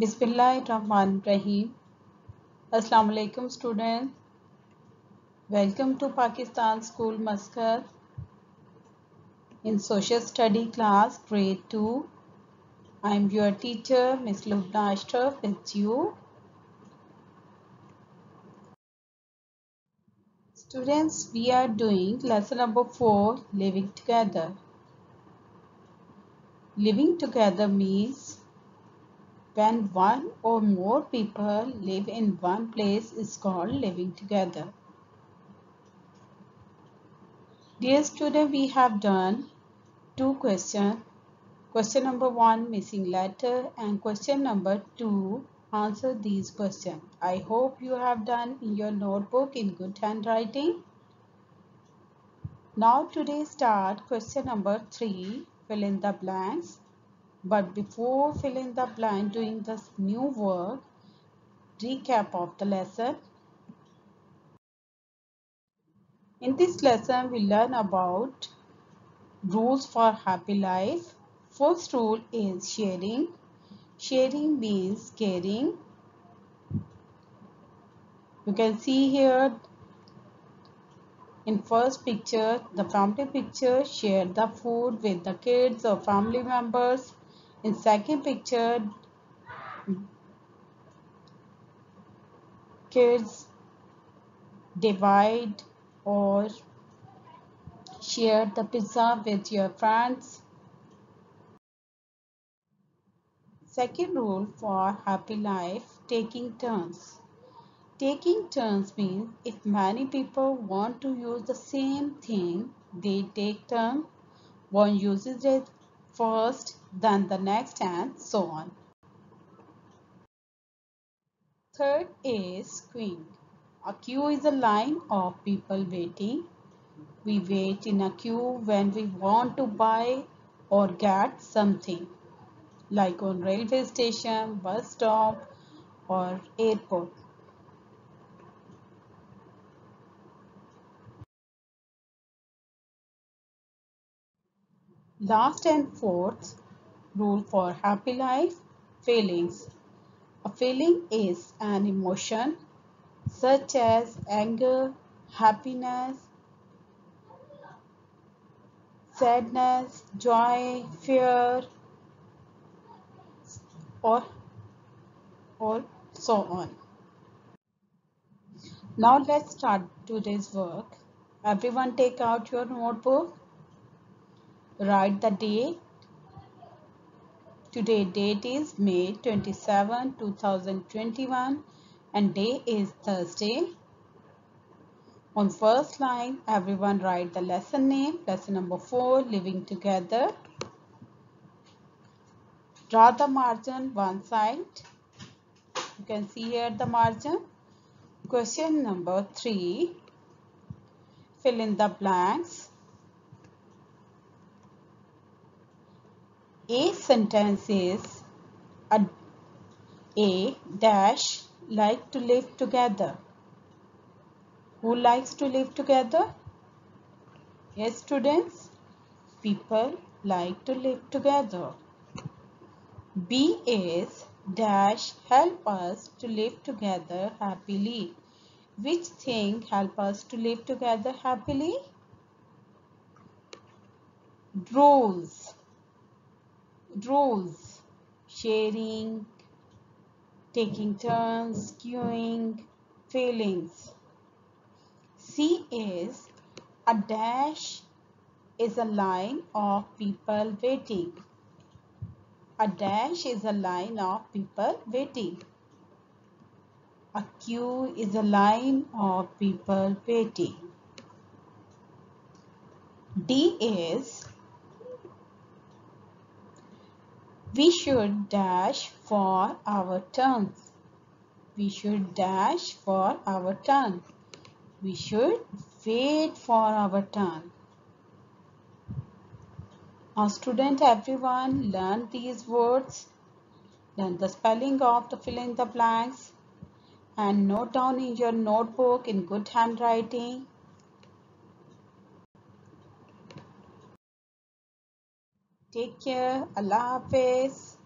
Bismillahirrahmanirrahim. Assalamu alaikum students. Welcome to Pakistan School Muscat in Social Study class grade 2. I am your teacher Miss Lubna Ashraf with you. Students, we are doing lesson number 4 living together. Living together means when one or more people live in one place is called living together. Dear student, we have done two questions. Question number one, missing letter and question number two, answer these questions. I hope you have done in your notebook in good handwriting. Now today start question number three, fill in the blanks. But before filling the blank doing this new work, recap of the lesson. In this lesson, we learn about rules for happy life. First rule is sharing. Sharing means caring. You can see here in first picture, the family picture, share the food with the kids or family members in second picture kids divide or share the pizza with your friends. Second rule for happy life taking turns. Taking turns means if many people want to use the same thing they take turn. One uses it first, then the next and so on. Third is queuing. A queue is a line of people waiting. We wait in a queue when we want to buy or get something like on railway station, bus stop or airport. Last and fourth rule for happy life feelings. A feeling is an emotion such as anger, happiness, sadness, joy, fear, or, or so on. Now let's start today's work. Everyone take out your notebook write the date. Today date is May 27 2021 and day is Thursday. On first line everyone write the lesson name lesson number 4 living together. Draw the margin one side. You can see here the margin. Question number 3 fill in the blanks A sentence is a, a dash like to live together. Who likes to live together? Yes, students. People like to live together. B is dash help us to live together happily. Which thing help us to live together happily? Rules rules sharing taking turns queuing feelings. C is a dash is a line of people waiting. A dash is a line of people waiting. A queue is a line of people waiting. D is We should dash for our turns. We should dash for our turn. We should wait for our turn. Our student everyone learn these words. Learn the spelling of the fill in the blanks and note down in your notebook in good handwriting Take care. Allah Hafiz.